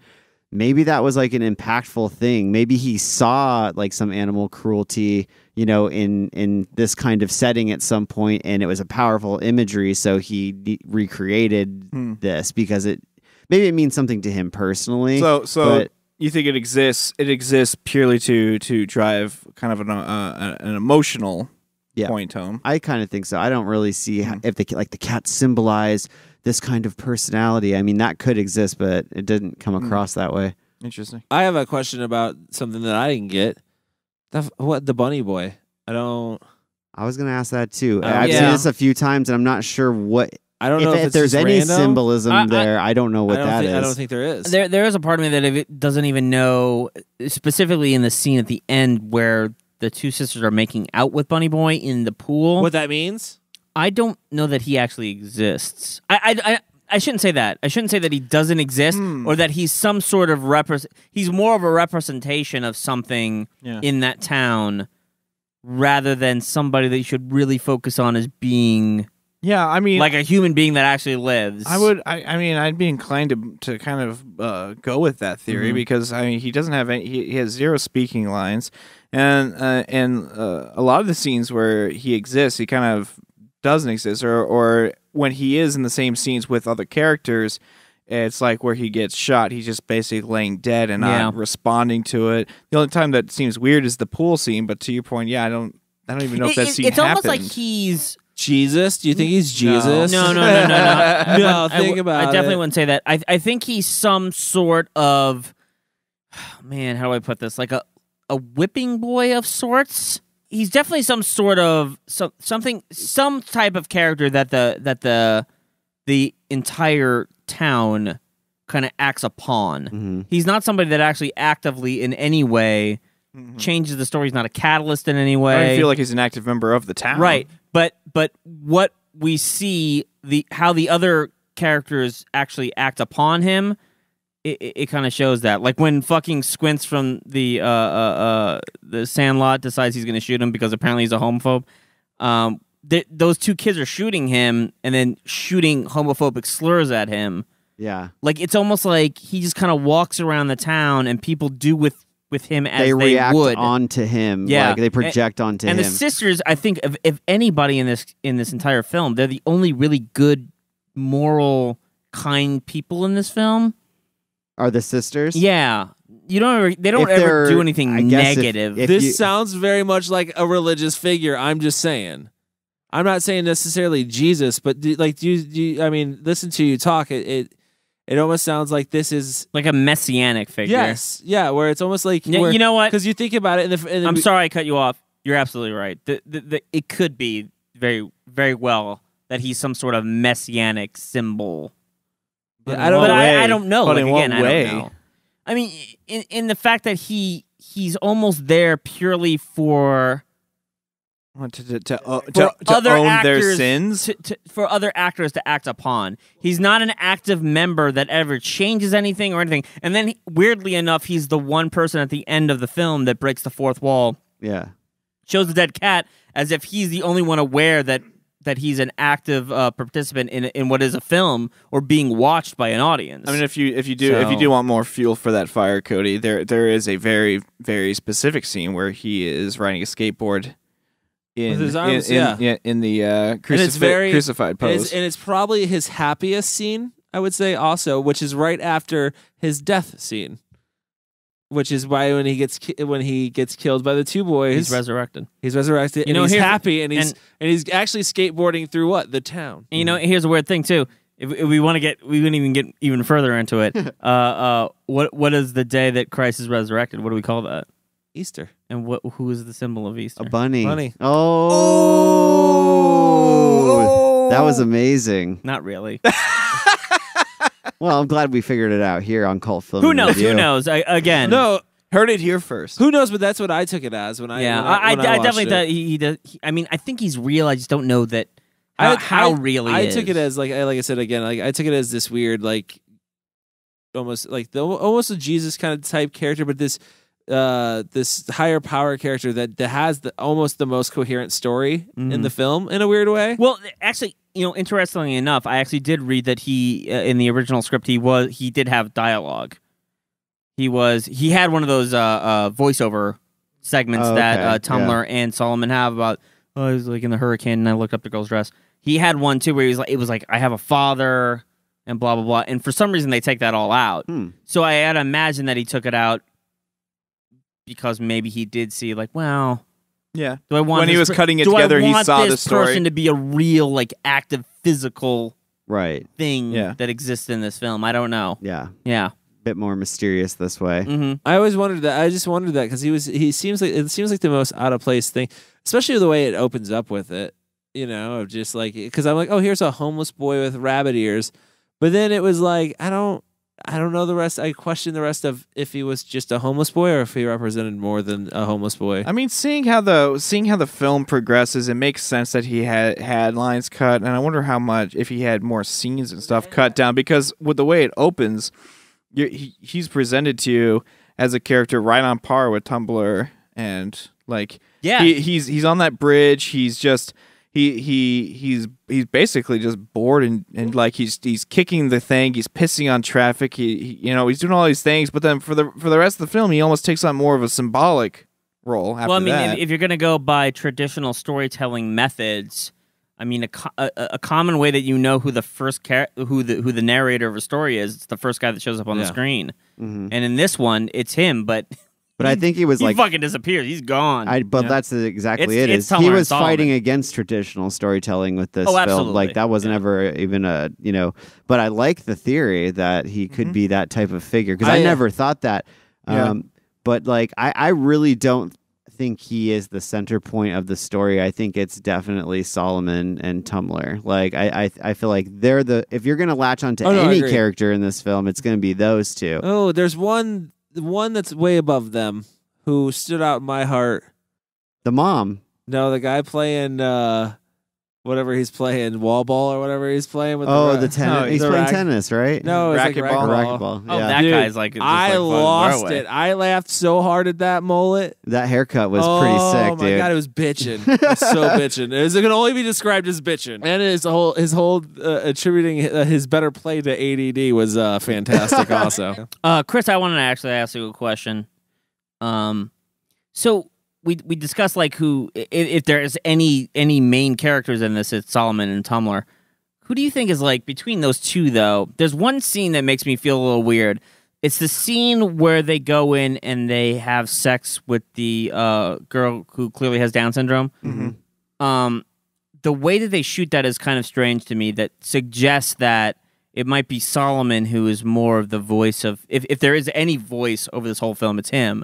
maybe that was like an impactful thing maybe he saw like some animal cruelty you know in in this kind of setting at some point and it was a powerful imagery so he recreated Hmm. this because it maybe it means something to him personally So, so but you think it exists? It exists purely to to drive kind of an uh, an emotional Yeah. point home. I kind of think so. I don't really see Mm-hmm. how, if the like the cats symbolize this kind of personality. I mean, that could exist, but it didn't come Mm. across that way. Interesting. I have a question about something that I didn't get. The, what the bunny boy? I don't. I was going to ask that too. Oh, I've yeah. seen this a few times, and I'm not sure what I don't if, know if, if there's any random. symbolism I- I- there. I don't know what I don't that think, is. I don't think there is. There, there is a part of me that it doesn't even know, specifically in the scene at the end where the two sisters are making out with Bunny Boy in the pool. what that means? I don't know that he actually exists. I, I, I, I shouldn't say that. I shouldn't say that he doesn't exist Hmm. or that he's some sort of repres. He's more of a representation of something Yeah. in that town, rather than somebody that you should really focus on as being Yeah, I mean, like a human being that actually lives. I would. I, I mean, I'd be inclined to to kind of uh, go with that theory Mhm. because I mean, he doesn't have any. He, he has zero speaking lines, and uh, and uh, a lot of the scenes where he exists, he kind of doesn't exist, or or when he is in the same scenes with other characters. It's like where he gets shot. He's just basically laying dead and not Yeah. responding to it. The only time that seems weird is the pool scene. But to your point, yeah, I don't. I don't even know if that it- scene it's almost like he's Jesus? Do you think he's Jesus? No, no, no, no, no. no, [laughs] think about it. I definitely it. wouldn't say that. I I think he's some sort of [sighs] man. How do I put this? Like a a whipping boy of sorts. He's definitely some sort of some something some type of character that the that the the entire town kind of acts upon. Mhm. He's not somebody that actually actively in any way changes the story. He's not a catalyst in any way. don't feel like he's an active member of the town. Right. But but what we see the how the other characters actually act upon him, it, it, it kind of shows that. Like when fucking Squints from the uh, uh, uh, the Sandlot decides he's going to shoot him because apparently he's a homophobe. Um, th- those two kids are shooting him and then shooting homophobic slurs at him. Yeah. Like it's almost like he just kind of walks around the town and people do with with him as They they, react would. onto him. Yeah. Like they And- project onto and him. And the sisters, I think, if, if anybody in this in this entire film, they're the only really good, moral, kind people in this film. Are the sisters? Yeah, you don't ever, they don't If ever do anything I guess if- negative. if this you- sounds very much like a religious figure. I'm just saying. I'm not saying necessarily Jesus, but do, like, do you, do you? I mean, listen to you talk. It, it it almost sounds like this is like a messianic figure. yes, yeah, where it's almost like Y- you know what? Because you think about it, in the, in the I'm sorry I cut you off. You're absolutely right. The, the, the, it could be very very well that he's some sort of messianic symbol. Yeah, I don't. but. I, I don't know. But Like, in what again, I way? don't know. I mean, in in the fact that he he's almost there purely for Want to to, to, uh, for to, own actors their sins. to, for other actors to act upon. He's not an active member that ever changes anything or anything. And then, weirdly enough, he's the one person at the end of the film that breaks the fourth wall, Yeah. shows the dead cat as if he's the only one aware that that he's an active uh, participant in in what is a film or being watched by an audience. I mean, if you if you do if you do want more fuel for that fire, Cody, there there is a very very specific scene where he is riding a skateboard in With his arms, in, in, yeah. in the uh, and it's very crucified and pose. it's, and it's probably his happiest scene, I would say, also, which is right after his death scene, which is why when he gets ki- when he gets killed by the two boys, he's resurrected. he's resurrected. You and know, he's here's- happy, and he's and- and, he's actually skateboarding through what the town. And, you know, here's a weird thing too. If, if we want to get, we wouldn't even get even further into it. [laughs] uh, uh, what what is the day that Christ is resurrected? What do we call that? Easter. And what who is the symbol of Easter? A bunny. Bunny. Oh, oh. that was amazing. Not really. [laughs] Well, I'm glad we figured it out here on Cult Film. who knows? Review. Who knows? I, again, No, Heard it here first. who knows? But that's what I took it as when I yeah, when I, I, when I watched definitely it. thought he, he does. he- I mean, I think he's real. I just don't know that how, I- how I- real I is. took it as like I like I said again, like I took it as this weird like almost like the almost a Jesus kind of type character, but this uh this higher power character that, that has the almost the most coherent story in Mhm. the film in a weird way. Well, actually, you know, interestingly enough, I actually did read that he uh, in the original script he was he did have dialogue. He was he had one of those uh, uh voiceover segments Oh, that okay. uh, Tummler and Solomon have about oh he's like in the hurricane and I looked up the girl's dress. He had one too where he was like it was like I have a father and blah blah blah and for some reason they take that all out. Hmm. So I had to imagine that he took it out because maybe he did see like well Yeah. do I want When he was per- cutting it do I together, he want saw this the story. person to be a real like active physical Right. thing Yeah. that exists in this film. I don't know. Yeah. Yeah. Bit more mysterious this way. hmm I always wondered that. I just wondered that because he was he seems like it seems like the most out of place thing, especially the way it opens up with it. You know, of just like because I'm like, oh, here's a homeless boy with rabbit ears, but then it was like I don't. I don't know the rest. I question the rest of if he was just a homeless boy or if he represented more than a homeless boy. I mean, seeing how the seeing how the film progresses, it makes sense that he had had lines cut, and I wonder how much if he had more scenes and stuff cut down because with the way it opens, you he, he's presented to you as a character right on par with Tummler, and like Yeah. he, he's he's on that bridge. He's just he he he's he's basically just bored and, and like he's he's kicking the thing. He's pissing on traffic. He, he you know he's doing all these things, but then for the for the rest of the film, he almost takes on more of a symbolic role. After Well, I mean, that. if, if you're going to go by traditional storytelling methods, I mean, a, a, a common way that you know who the first char- who the who the narrator of a story is, it's the first guy that shows up on the Yeah. screen. Mhm. And in this one, it's him, but But I think he was like he like fucking disappears. He's gone. I, but Yeah. that's exactly It's- it. it's Is he was fighting against traditional storytelling with this Oh, film? absolutely. Like that wasn't Yeah. ever even a you know. But I like the theory that he could be that type of figure because I, I, never thought that. Yeah. Um, but like I, I really don't think he is the center point of the story. I think it's definitely Solomon and Tummler. Like I, I, I feel like they're the if you're gonna latch onto Oh, no, any character in this film, it's gonna be those two. oh, there's one one that's way above them who stood out in my heart. The mom. No, the guy playing uh whatever he's playing, wall ball or whatever he's playing with. Oh, the, ra- the tennis. No, he's the playing rack- tennis, right? No, it's like Racquetball. racquetball. racquetball. oh, yeah. that Dude, guy's like I like lost throwaway. it. I laughed so hard at that mullet. That haircut was oh, pretty sick, Oh my dude. god, it was bitching. [laughs] It was so bitching. It, was, it can only be described as bitching. And his whole his whole uh, attributing uh, his better play to ADD was uh, fantastic. [laughs] also, Uh, Chris, I wanted to actually ask you a question. Um, so we we discussed like who if, if there's any any main characters in this, it's Solomon and Tummler. Who do you think is like between those two though? There's one scene that makes me feel a little weird. It's the scene where they go in and they have sex with the uh, girl who clearly has Down syndrome. Um, the way that they shoot that is kind of strange to me. That suggests that it might be Solomon who is more of the voice of if, if there is any voice over this whole film, it's him.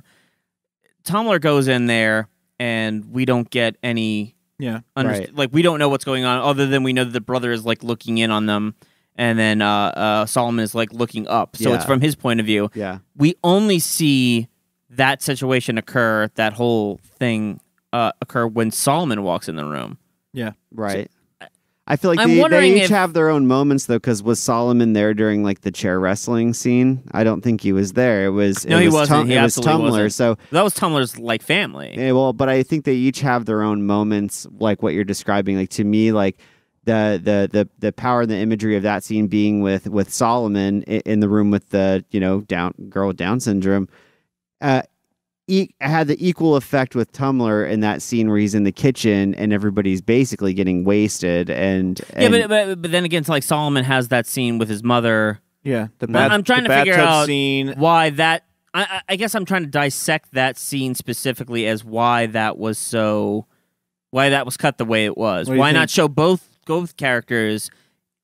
Tummler goes in there and we don't get any yeah. underst- Right. like we don't know what's going on other than we know that the brother is like looking in on them and then uh, uh, Solomon is like looking up. So it's from his point of view. yeah. We only see that situation occur, that whole thing uh, occur when Solomon walks in the room. Yeah. Right. I feel like I'm they, wondering they each if- have their own moments though, because was Solomon there during like the chair wrestling scene? I don't think he was there. It was No, it he was wasn't. Tum- he it was Tummler. wasn't. So that was Tummler's like family. Yeah, well, but I think they each have their own moments, like what you're describing. Like to me, like the the the the power and the imagery of that scene being with with Solomon in, in the room with the you know down girl with Down syndrome, uh, e- had the equal effect with Tummler in that scene where he's in the kitchen and everybody's basically getting wasted and, Yeah, but, but but then again, it's like Solomon has that scene with his mother. Yeah, the I'm- I'm trying the to figure bathtub out scene. why that. I, I- I guess I'm trying to dissect that scene specifically as why that was so, why that was cut the way it was. What do you Why not show both both characters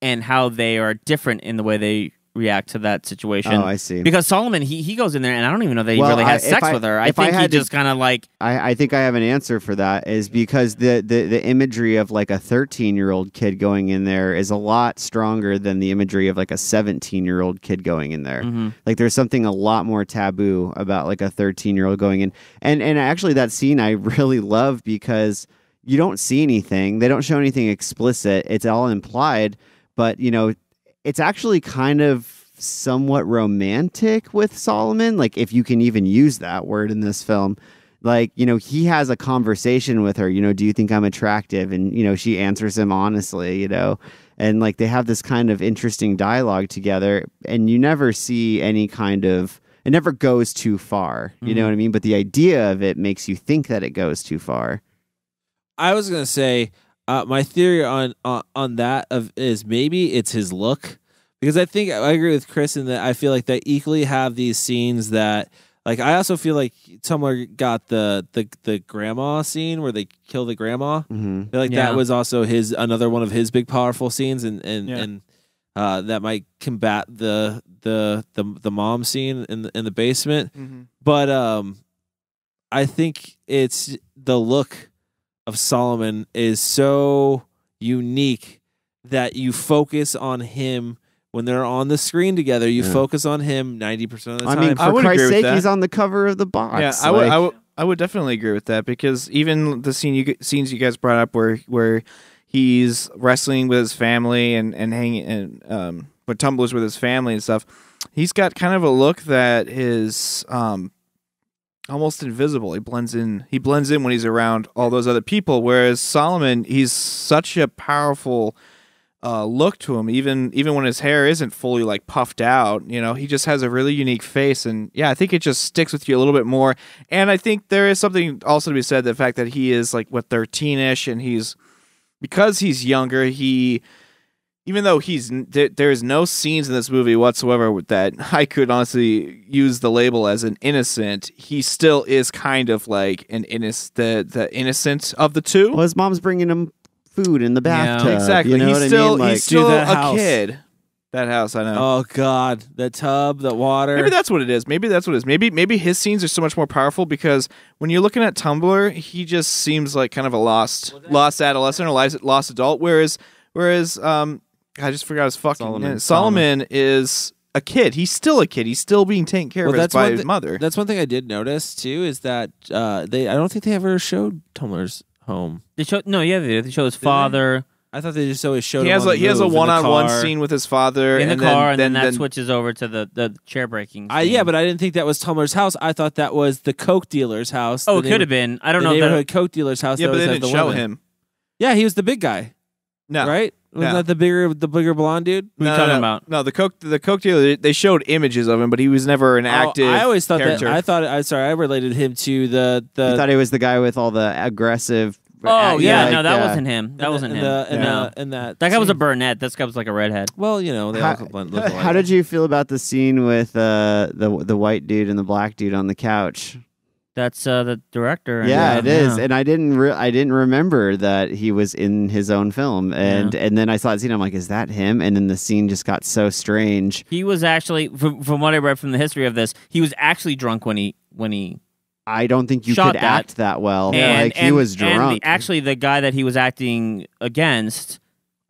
and how they are different in the way they react to that situation? Oh, I see. Because Solomon, he he goes in there, and I don't even know that he Well, really I- has if sex I- with her. I if I think he to- just kind of like I, I think I have an answer for that is because the, the, the imagery of like a 13 year old kid going in there is a lot stronger than the imagery of like a 17 year old kid going in there. Mhm. Like there's something a lot more taboo about like a 13 year old going in. And and actually that scene I [laughs] really love because you don't see anything. They don't show anything explicit. It's all implied, but you know, it's actually kind of somewhat romantic with Solomon, like if you can even use that word in this film. Like, you know, he has a conversation with her, you know, do you think I'm attractive? And, you know, she answers him honestly, you know, and like they have this kind of interesting dialogue together, and you never see any kind of, it never goes too far, you know Mhm. what I mean? But the idea of it makes you think that it goes too far. I was gonna say uh, my theory on, on on that of is maybe it's his look because I think I agree with Chris in that I feel like they equally have these scenes that like I also feel like Tummler got the the the grandma scene where they kill the grandma. Mm-hmm. I feel like Yeah. that was also his another one of his big powerful scenes and and Yeah. and uh, that might combat the the the the mom scene in the in the basement. Mhm. But um, I think it's the look of Solomon is so unique that you focus on him when they're on the screen together. You Yeah. focus on him ninety percent of the time. I time. mean, I for would Christ's sake, he's on the cover of the box. Yeah, I would, I would, I would definitely agree with that because even the scene you scenes you guys brought up where where he's wrestling with his family and and hanging and um with Tummler's with his family and stuff, he's got kind of a look that is um almost invisible. He blends in. He blends in when he's around all those other people. Whereas Solomon, he's such a powerful uh, look to him. Even even when his hair isn't fully like puffed out, you know, he just has a really unique face. And yeah, I think it just sticks with you a little bit more. And I think there is something also to be said the fact that he is like what thirteen ish, and he's because he's younger. He even though he's there, there's no scenes in this movie whatsoever that I could honestly use the label as an innocent. He still is kind of like an innocent, the the innocent of the two. Well, his mom's bringing him food in the bathtub. exactly. You know he's what still I mean? Like, he's still a house. kid. That house, I know. oh God, the tub, the water. Maybe that's what it is. Maybe that's what it is. Maybe maybe his scenes are so much more powerful because when you're looking at Tummler, he just seems like kind of a lost lost adolescent or lost lost adult. Whereas whereas um I just forgot his fucking Solomon. name. Solomon is a kid. He's still a kid. He's still being taken care Well, of that's by one his thi- mother. That's one thing I did notice too is that uh, they I don't think they ever showed Tummler's home. they show no, yeah, they, did. they show his father I thought they just always showed He him has on a the he has a move in the one on one scene with his father in the and car, then, and then, then, that switches over to the the chair breaking. I, yeah, but I didn't think that was Tummler's house. I thought that was the coke dealer's house. oh, it could have been. I don't the know. The neighborhood that, coke dealer's house. yeah, that but they always had didn't the show women. him. Yeah, he was the big guy, No, right? Was No. that the bigger the bigger blonde dude? Who you talking no, about? No, the coke the coke dealer. They showed images of him, but he was never an Oh, active. I always thought character. that. I thought. I sorry. I related him to the I the. thought he was the guy with all the aggressive. oh yeah, like, no, that uh, wasn't him. That wasn't the, him. In the, in no, the, in that. that guy was a brunette. This guy was like a redhead. Well, you know, they How, all blend- look [laughs] alike. how did you feel about the scene with uh, the the white dude and the black dude on the couch? That's uh, the director. and, Yeah, uh, it is, yeah. and I didn't re- I didn't remember that he was in his own film, and and then I saw the scene. I'm like, is that him? And then the scene just got so strange. He was actually, from, from what I read from the history of this, he was actually drunk when he when he I don't think you Shot could that. act that well. and, like he and- was and drunk. the- actually, the guy that he was acting against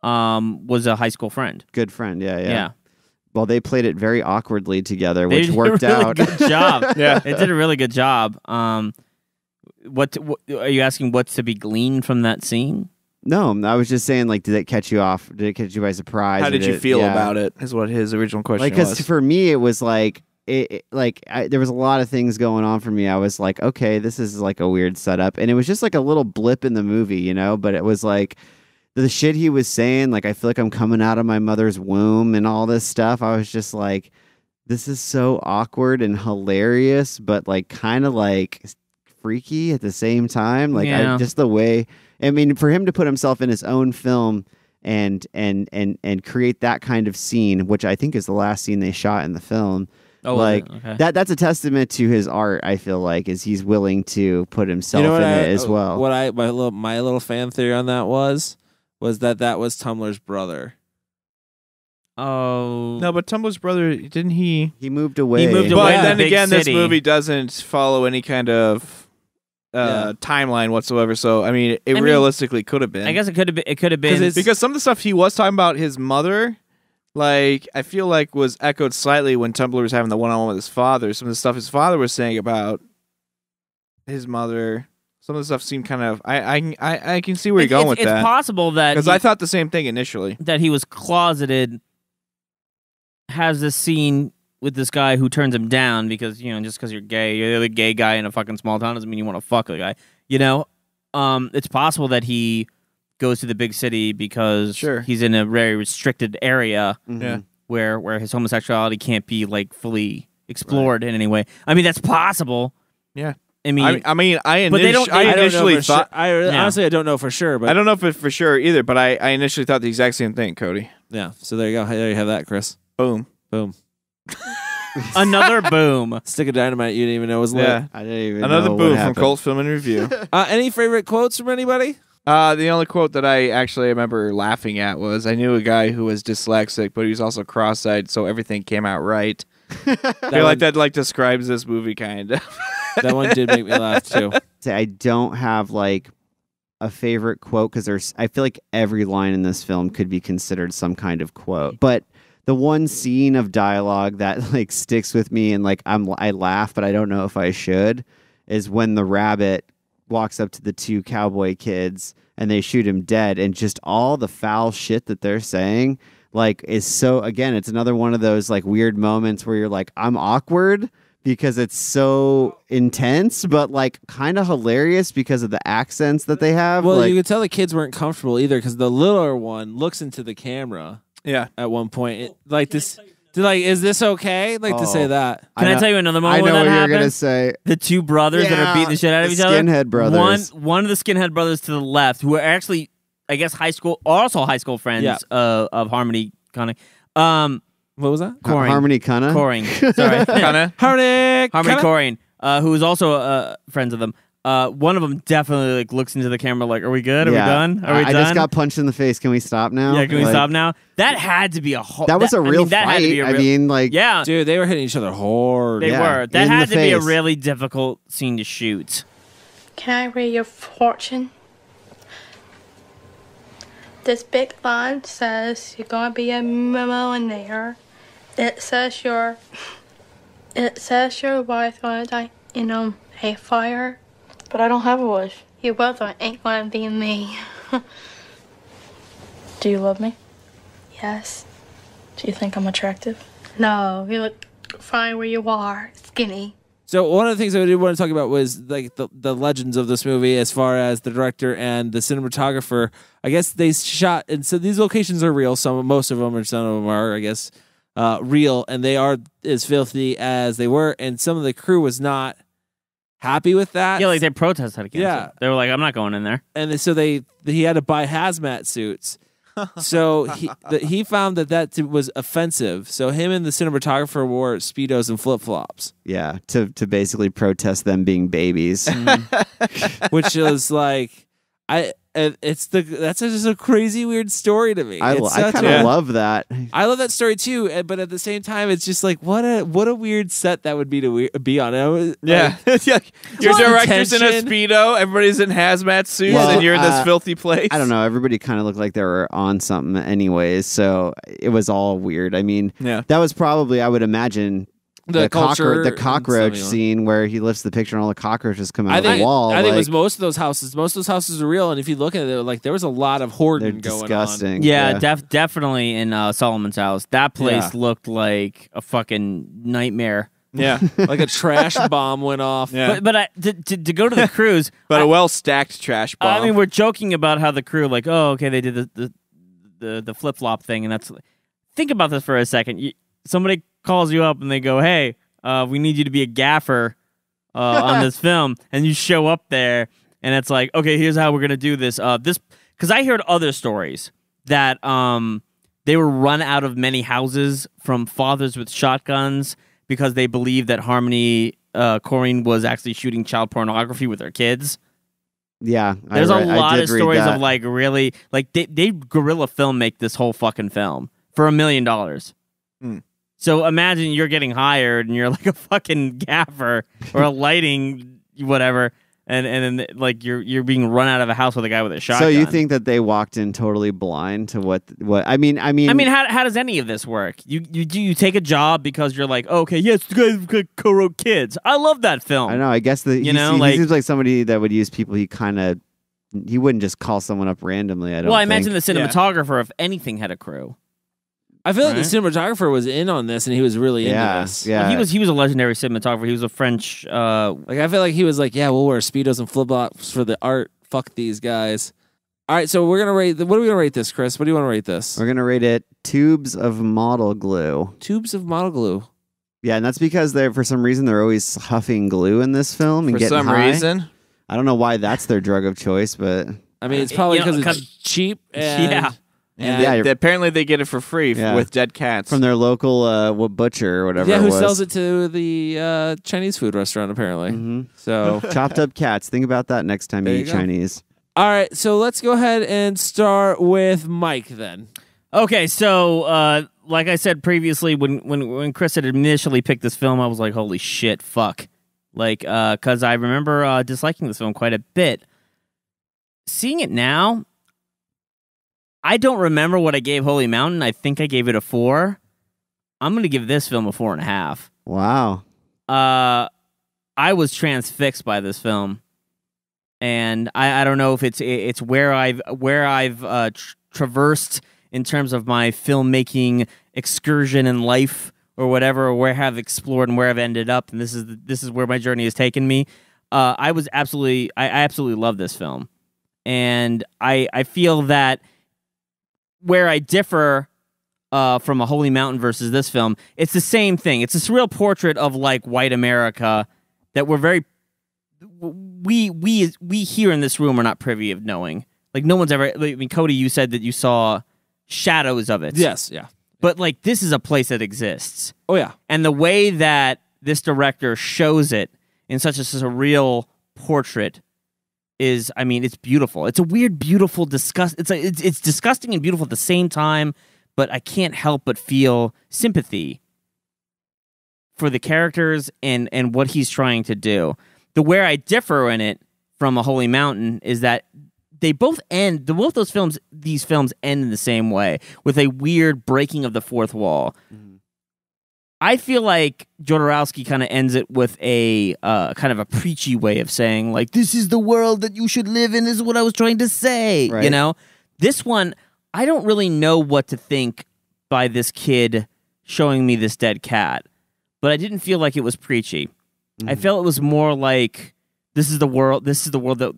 um, was a high school friend. Good friend, yeah, yeah. Yeah. well, they played it very awkwardly together, They which did worked a really out. Good job. [laughs] Yeah. it did a really good job. Um, what, what are you asking? What's to be gleaned from that scene? no, I was just saying, like, did it catch you off? Did it catch you by surprise? How Or did you it- feel yeah. about it? Is what his original question like was. because for me it was like it, it- like I, there was a lot of things going on for me i was like okay this is like a weird setup and it was just like a little blip in the movie you know but it was like the shit he was saying like i feel like i'm coming out of my mother's womb and all this stuff i was just like this is so awkward and hilarious but like kind of like freaky at the same time like Yeah. I, just the way i mean for him to put himself in his own film and and and and create that kind of scene which i think is the last scene they shot in the film Oh, like? Okay. that that's a testament to his art i feel like is he's willing to put himself in what it as uh, well What I my little my little fan theory on that was was that that was Tummler's brother. Oh no, but Tummler's brother didn't he? he moved away moved But away to then big again, this city. movie doesn't follow any kind of uh, timeline whatsoever. So I mean, it I mean, realistically could have been. I guess it could have been. It could have been. because some of the stuff he was talking about his mother, like I feel like was echoed slightly when Tummler was having the one-on-one with his father. Some of the stuff his father was saying about his mother. Some of the stuff seemed kind of I I I, I can see where you're It's- going it's, with it's that possible that because I thought the same thing initially. that he was closeted has this scene with this guy who turns him down because you know just because you're gay you're the gay guy in a fucking small town doesn't mean you want to fuck a guy you know um it's possible that he goes to the big city because Sure. he's in a very restricted area Mhm. Yeah. where where his homosexuality can't be like fully explored in any way i mean that's possible Yeah. I mean I, I mean, I, But they don't- I I I don't initially thought. Sure. I Yeah. honestly I don't know for sure, but I don't know if it's for sure either, but I, I initially thought the exact same thing, Cody. yeah. So there you go. There you have that, Chris. Boom. Boom. [laughs] another boom [laughs] Stick of dynamite you didn't even know was lit. Yeah. i didn't even Another know what boom from happened. Cult Film in Review. [laughs] Uh, any favorite quotes from anybody? Uh, the only quote that I actually remember laughing at was I knew a guy who was dyslexic, but he was also cross-eyed, so everything came out right. I feel one- like that like describes this movie kind of. That one did make me laugh too. [laughs] I don't have like a favorite quote because there's I feel like every line in this film could be considered some kind of quote. But the one scene of dialogue that [laughs] like sticks with me and like I'm I laugh but I don't know if I should is when the rabbit walks up to the two cowboy kids and they shoot him dead and just all the foul shit that they're saying like is so again it's another one of those like weird moments where you're like I'm awkward because it's so intense but like kind of hilarious because of the accents that they have Well, like you could tell the kids weren't comfortable either because the littler one looks into the camera yeah. at one point, it, like this. to like, is this okay? Like to say Oh. that. Can I, know- tell you another moment? I moment know when what that you're happened? gonna say the two brothers that are beating the shit out of the each other. skinhead brothers. One one of the skinhead brothers to the left, who are actually, I guess, high school, also high school friends Yeah. uh, of Harmony Connick. Um, What was that? Korine. Harmony Cunna Coring. [laughs] Sorry. [laughs] Kinda. Harmony. Harmony kinda- Coring, uh, who is also uh, friends of them. Uh, one of them definitely like looks into the camera like, "Are we good? Are Yeah. we done? Are I, we I done?" just got punched in the face can we stop now yeah, can we Like, stop now? That had to be a whole. that was a I real mean, that had to fight be a I real- mean like yeah, Dude, they were hitting each other hard. they Yeah, were. That had the to be a really difficult scene to shoot. Can I read your fortune? This big line says you're gonna be a millionaire. It says your it says your wife's gonna die in um, a hayfire. But I don't have a wife. Your brother ain't gonna be me. Do you love me? yes. Do you think I'm attractive? No, you look fine where you are. Skinny. So one of the things I did want to talk about was like the the legends of this movie, as far as the director and the cinematographer. I guess they shot, and so these locations are real. Some, most of them, or some of them are, I guess, uh, real, and they are as filthy as they were. And some of the crew was not happy with that. Yeah, like they protested against Yeah. it. They were like, "I'm not going in there." and so they he had to buy hazmat suits. [laughs] so he the, he found that that was offensive. So him and the cinematographer wore speedos and flip flops, yeah to to basically protest them being babies Mm-hmm. [laughs] which was like I And it's the that's just a crazy weird story to me. I, I kind a- of love that. I love that story too, but at the same time, it's just like what a what a weird set that would be to we- be on. Was- Yeah, like, [laughs] yeah. Your lot director's in a speedo. Everybody's in hazmat suits, Well, and you're in this uh, filthy place. I don't know. Everybody kind of looked like they were on something, anyways. So it was all weird. I mean, Yeah. that was probably, I would imagine, The culture cockroach, the cockroach scene where he lifts the picture and all the cockroaches come out I of think the wall. I think it was most of those houses. Most of those houses are real, and if you look at it, like there was a lot of they're hoarding going disgusting. Yeah, Def- definitely in uh, Solomon's house. That place Yeah. looked like a fucking nightmare. Yeah. [laughs] Like a trash bomb went off. Yeah. But but I, to, to to go to the cruise, [laughs] but I, a well stacked trash bomb. I mean, we're joking about how the crew, like, oh, okay, they did the the the, the flip flop thing, and that's. Think about this for a second. You, somebody calls you up and they go, "Hey, uh, we need you to be a gaffer uh, on [laughs] this film," and you show up there, and it's like, okay, here's how we're gonna do this. Uh, this because I heard other stories that um they were run out of many houses from fathers with shotguns because they believed that Harmony uh, Korine was actually shooting child pornography with her kids. yeah. I There's read- a I lot did of stories of like really like they they guerrilla film make this whole fucking film for a million dollars. Hmm. So imagine you're getting hired and you're [laughs] like a fucking gaffer or a lighting whatever, and and then like you're you're being run out of a house with a guy with a shotgun. So you think that they walked in totally blind to what? What I mean, I mean, I mean, how, how does any of this work? You you do you take a job because you're like, oh, okay, yes, the guy co-wrote Kids. I love that film. I know. I guess the You he, know, se- like- he seems like somebody that would use people. He kind of he wouldn't just call someone up randomly. I don't. Well, I think. imagine the cinematographer, if anything, had a crew. I feel like Right. the cinematographer was in on this, and he was really Yeah, into this. yeah. Well, he was he was a legendary cinematographer. He was a French. Uh, Like I feel like he was like, yeah, we'll wear speedos and flip flops for the art. Fuck these guys. All right, so we're gonna rate. What are we gonna rate this, Chris? What do you want to rate this? We're gonna rate it tubes of model glue. Tubes of model glue. Yeah, and that's because they're for some reason they're always huffing glue in this film and for getting some high. reason. I don't know why that's their drug of choice, but I mean, it's Uh, probably you know, because it's 'cause- cheap. [laughs] And, Yeah. And Yeah, they- they- apparently they get it for free Yeah. with dead cats. from their local uh, what butcher or whatever. yeah. it Who was. sells it to the uh, Chinese food restaurant? Apparently. Mhm. So, [laughs] Chopped up cats. Think about that next time There you you eat go. Chinese. all right. So let's go ahead and start with Mike then. Okay, so uh, like I said previously, when when when Chris had initially picked this film, I was like, "Holy shit, fuck!" Like, because I remember uh, disliking this film quite a bit. Seeing it now, I don't remember what I gave Holy Mountain. I think I gave it a four. I'm gonna give this film a four and a half. Wow. Uh, I was transfixed by this film, and I, I don't know if it's it's where I've where I've uh, tr- traversed in terms of my filmmaking excursion in life or whatever, or where I've explored and where I've ended up, and this is this is where my journey has taken me. Uh, I was absolutely I, I absolutely love this film, and I I feel that where I differ uh, from a Holy Mountain versus this film, it's the same thing. It's a surreal portrait of like white America that we're very we we we here in this room are not privy of knowing. Like no one's ever. I mean, Cody, you said that you saw shadows of it. Yes. Yeah. but like this is a place that exists, Oh yeah. and the way that this director shows it in such a surreal portrait is I mean it's beautiful. It's a weird beautiful disgust it's a, it's it's disgusting and beautiful at the same time, but I can't help but feel sympathy for the characters and and what he's trying to do. The where I differ in it from a Holy Mountain is that they both end the both those films these films end in the same way with a weird breaking of the fourth wall. Mm-hmm. I feel like Jodorowsky kind of ends it with a uh, kind of a preachy way of saying like this is the world that you should live in. This is what I was trying to say. You know, this one I don't really know what to think by this kid showing me this dead cat, but I didn't feel like it was preachy. I felt it was more like this is the world. This is the world that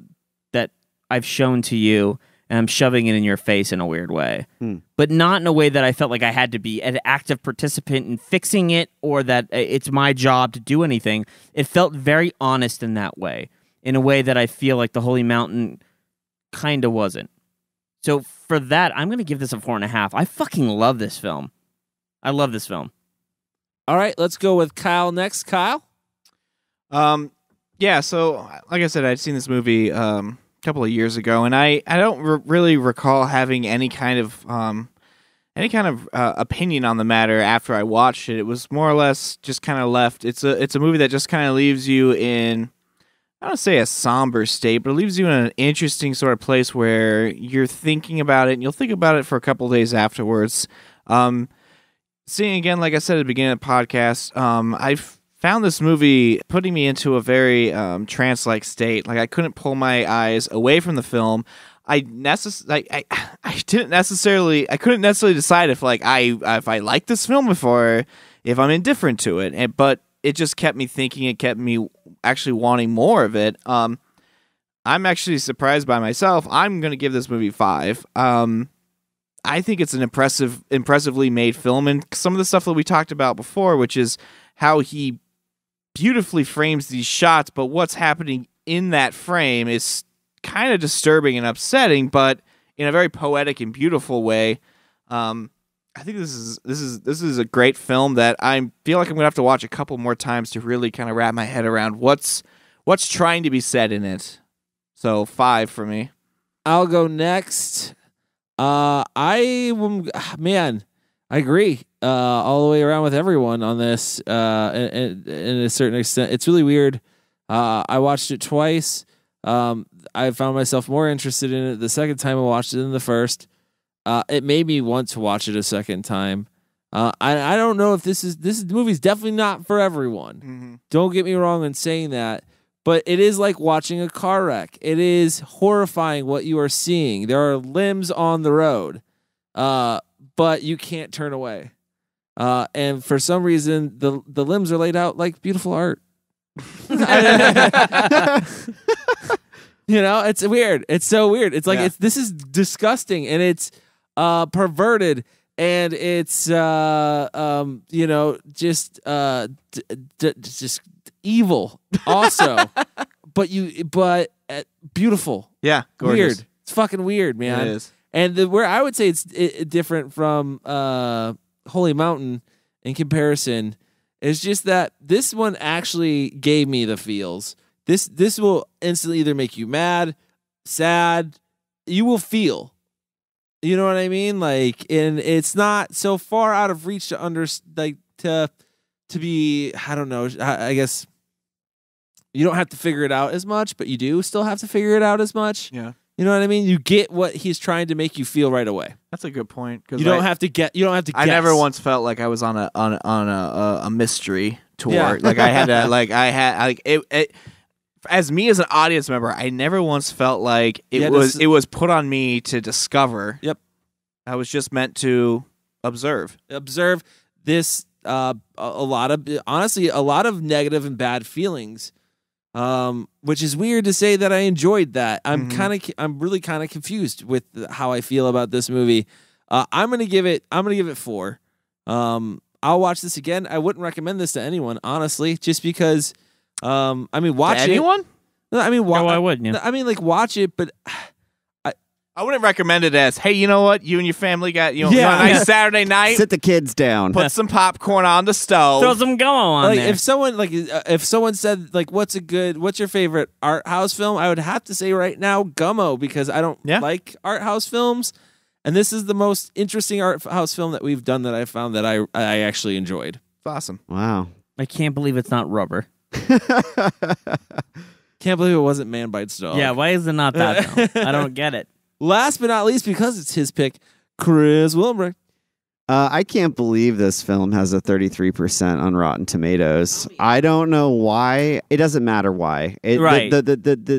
that I've shown to you, and I'm shoving it in your face in a weird way, Hmm. but not in a way that I felt like I had to be an active participant in fixing it or that uh, it's my job to do anything. It felt very honest in that way, in a way that I feel like the Holy Mountain kind of wasn't. So for that, I'm gonna give this a four and a half. I fucking love this film. I love this film. All right. Let's go with Kyle next. Kyle. Um, yeah. So, like I said, I'd seen this movie um, couple of years ago, and I I don't re- really recall having any kind of um any kind of uh, opinion on the matter after I watched it. It was more or less just kind of left. It's a it's a movie that just kind of leaves you in I don't say a somber state, but it leaves you in an interesting sort of place where you're thinking about it, and you'll think about it for a couple days afterwards. Um, seeing again, like I said at the beginning of the podcast, um, I've found this movie putting me into a very um, trance-like state. Like I couldn't pull my eyes away from the film. I necess- I, I [sighs] I didn't necessarily I couldn't necessarily decide if like I if I like this film before if I'm indifferent to it. And, but it just kept me thinking. It kept me actually wanting more of it. Um, I'm actually surprised by myself. I'm gonna give this movie five. Um, I think it's an impressive, impressively made film, and some of the stuff that we talked about before, which is how he beautifully frames these shots, but what's happening in that frame is kind of disturbing and upsetting, but in a very poetic and beautiful way. Um, I think this is this is this is a great film that I feel like I'm gonna have to watch a couple more times to really kind of wrap my head around what's what's trying to be said in it. So five for me. I'll go next. Uh, I man, I agree. Uh, all the way around with everyone on this. Uh, in, in a certain extent, it's really weird. Uh, I watched it twice. Um, I found myself more interested in it the second time I watched it than the first. Uh, it made me want to watch it a second time. Uh, I I don't know if this is this is, movie's definitely not for everyone. Mm-hmm. Don't get me wrong in saying that, but it is like watching a car wreck. It is horrifying what you are seeing. There are limbs on the road, uh, but you can't turn away. Uh, and for some reason, the the limbs are laid out like beautiful art. [laughs] you know, it's weird. It's so weird. It's like Yeah. it's this is disgusting and it's uh perverted and it's uh um you know just uh just evil also. [laughs] but you but uh, beautiful. Yeah, gorgeous. Weird. It's fucking weird, man. It is. And the, where I would say it's i different from uh, Holy Mountain in comparison is just that this one actually gave me the feels. This this will instantly either make you mad, sad, you will feel. You know what I mean? Like, and it's not so far out of reach to under like to to be. I don't know. I, I guess you don't have to figure it out as much, but you do still have to figure it out as much. Yeah. You know what I mean? You get what he's trying to make you feel right away. That's a good point. You don't have to get. You don't have to. I guess. never once felt like I was on a on a, on a, a, mystery tour. Yeah. Like I had to [laughs] like I had like it, it as me as an audience member, I never once felt like it was it was put on me to discover. Yep. I was just meant to observe. observe this. Uh, a, a lot of honestly, a lot of negative and bad feelings. Um, which is weird to say that I enjoyed that. I'm Mhm. kind of, I'm really kind of confused with how I feel about this movie. Uh, I'm gonna give it, I'm gonna give it four. Um, I'll watch this again. I wouldn't recommend this to anyone, honestly, just because. Um, I mean, watch it. anyone? No, I mean, wa- why wouldn't you? I mean, like, watch it, but I wouldn't recommend it as, hey, you know what? You and your family got you know Yeah. on a nice Yeah. Saturday [laughs] night. Sit the kids down. Put some popcorn on the stove. Throw some gummo on like there. if someone like uh, if someone said like what's a good what's your favorite art house film i would have to say right now gummo because i don't Yeah. like art house films and this is the most interesting art house film that we've done that i found that i i actually enjoyed It's awesome. Wow. I can't believe it's not rubber. [laughs] can't believe it wasn't man bites dog Yeah, why is it not that? though? I don't get it. [laughs] last but not least because it's his pick chris wilbur Uh, I can't believe this film has a 33% on Rotten Tomatoes. I don't know why. It doesn't matter why. It, the- Right. The, the, the, the,